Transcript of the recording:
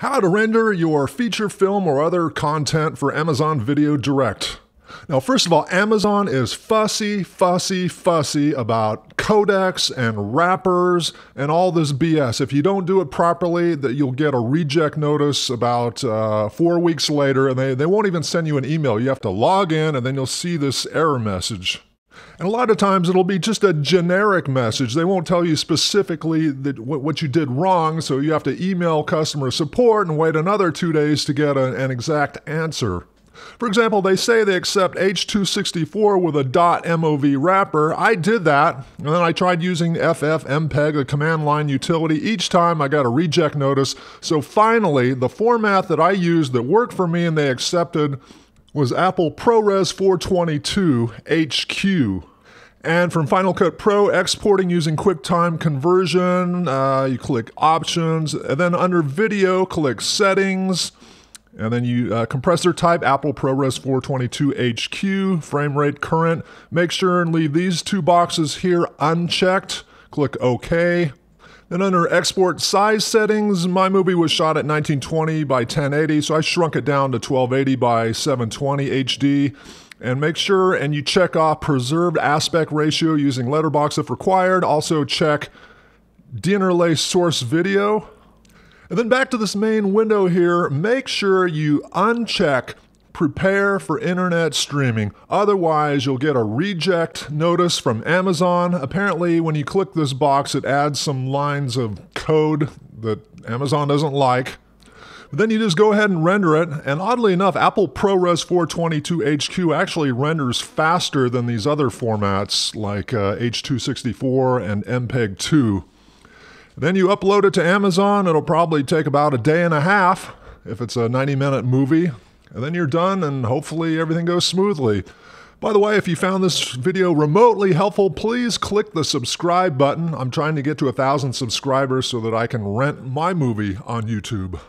How to render your feature film or other content for Amazon Video Direct. Now, first of all, Amazon is fussy, fussy, fussy about codecs and wrappers and all this BS. If you don't do it properly, that you'll get a reject notice about uh, four weeks later, and they, they won't even send you an email. You have to log in, and then you'll see this error message. And a lot of times it'll be just a generic message. They won't tell you specifically that what you did wrong, so you have to email customer support and wait another two days to get a, an exact answer. For example, they say they accept H264 with a .mov wrapper. I did that, and then I tried using FFmpeg, a command line utility. Each time I got a reject notice. So finally, the format that I used that worked for me and they accepted was Apple ProRes 422 HQ. And from Final Cut Pro, exporting using QuickTime conversion, uh, you click Options, and then under Video, click Settings, and then you uh, compressor type Apple ProRes 422 HQ, frame rate current. Make sure and leave these two boxes here unchecked. Click OK. Then under export size settings, my movie was shot at 1920 by 1080, so I shrunk it down to 1280 by 720 HD. And make sure and you check off preserved aspect ratio using letterbox if required. Also check deinterlace source video. And then back to this main window here, make sure you uncheck prepare for internet streaming. Otherwise, you'll get a reject notice from Amazon. Apparently, when you click this box, it adds some lines of code that Amazon doesn't like. But then you just go ahead and render it. And oddly enough, Apple ProRes 422 HQ actually renders faster than these other formats like uh, H264 and MPEG 2. Then you upload it to Amazon. It'll probably take about a day and a half if it's a 90 minute movie and then you're done and hopefully everything goes smoothly. By the way, if you found this video remotely helpful, please click the subscribe button. I'm trying to get to a thousand subscribers so that I can rent my movie on YouTube.